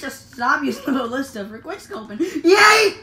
Just zombies with a list of requests open. Yay!